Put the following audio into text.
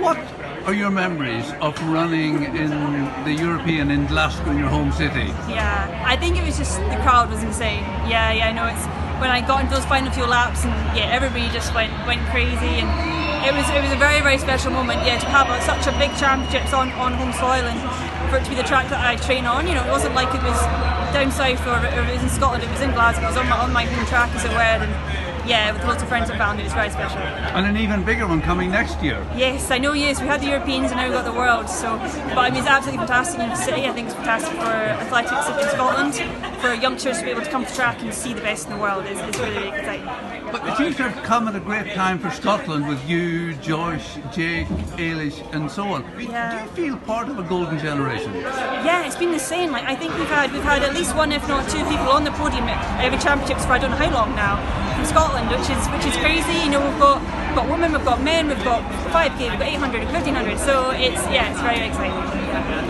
What are your memories of running in the European in Glasgow, in your home city? Yeah, I think it was just the crowd was insane. Yeah, yeah, I know it's when I got into those final few laps and yeah, everybody just went went crazy and it was it was a very very special moment. Yeah, to have such a big championships on on home soil and for it to be the track that I train on. You know, it wasn't like it was down south or, or it was in Scotland. It was in Glasgow. It was on my on my home track as it were. And, yeah, with lots of friends and family, it's very special. And an even bigger one coming next year. Yes, I know. Yes, we had the Europeans and now we've got the World. So, but I mean, it's absolutely fantastic in the city. I think it's fantastic for athletics in Scotland, for youngsters to be able to come to track and see the best in the world. It's, it's really, really exciting. But it seems to have come at a great time for Scotland with you, Joyce, Jake, Eilish, and so on. Yeah. Do you feel part of a golden generation? Yeah, it's been the same. Like I think we've had we've had at least one, if not two, people on the podium at every championships for I don't know how long now from Scotland, which is which is crazy. You know, we've got we've got women, we've got men, we've got 5k, we've got 800, 1500. So it's yeah, it's very exciting.